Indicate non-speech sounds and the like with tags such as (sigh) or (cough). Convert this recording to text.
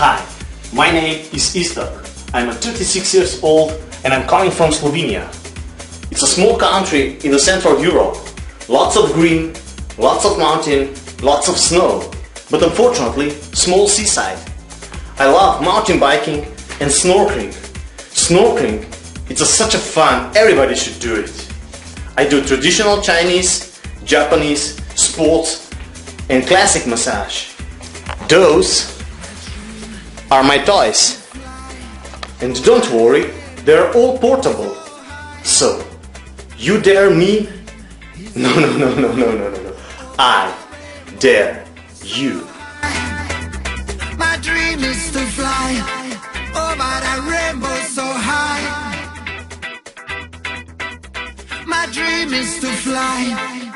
Hi, my name is Iztok. I'm a 36 years old and I'm coming from Slovenia. It's a small country in the central Europe. Lots of green, lots of mountain, lots of snow, but unfortunately small seaside. I love mountain biking and snorkeling. Snorkeling, it's a, such a fun, everybody should do it. I do traditional Chinese, Japanese, sports and classic massage. Those are my toys. And don't worry, they're all portable. So, you dare me? (laughs) No, no, no, no, no, no, no, no. I dare you. My dream is to fly over that rainbow so high. My dream is to fly